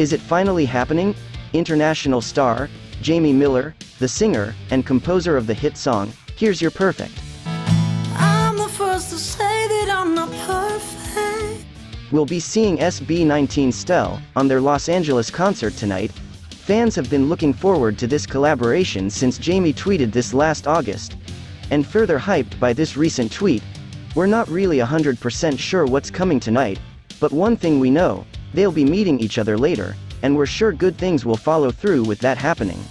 Is it finally happening? International star, Jamie Miller, the singer, and composer of the hit song, Here's Your Perfect. I'm the first to say that I'm not perfect. will be seeing SB19 Stell on their Los Angeles concert tonight. Fans have been looking forward to this collaboration since Jamie tweeted this last August. And further hyped by this recent tweet, we're not really 100% sure what's coming tonight, but one thing we know, they'll be meeting each other later, and we're sure good things will follow through with that happening.